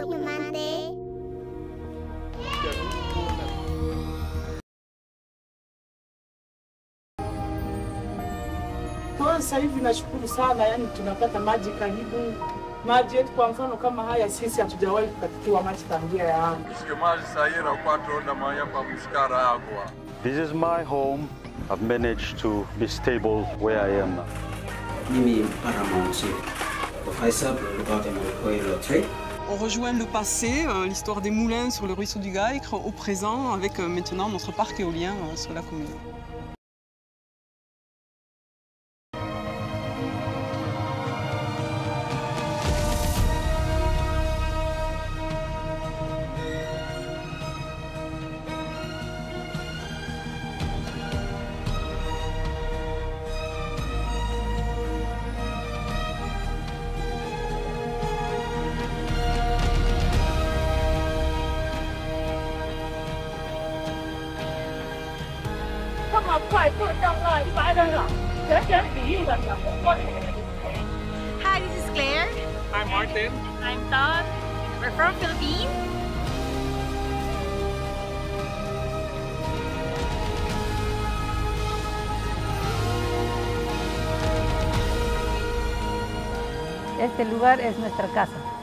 Documente. Kwa sasa hivi nashukuru sana, yani tunapata maji karibu. Maji yetu kwa mfano kama haya, sisi hatujawahi kukatikiwa maji tangia ya anga. Puisque moi, ça y est, là, quatro da manhã para buscar a água. This is my home. I've managed to be stable where I am now. Mimi Paramount Professeur pour le département de Loterie. On rejoint le passé, euh, l'histoire des moulins sur le ruisseau du Gaïcre, au présent, avec euh, maintenant notre parc éolien euh, sur la commune. Hi, this is Claire. I'm Martin. I'm Todd. We're from Philippines. Este lugar es nuestra casa.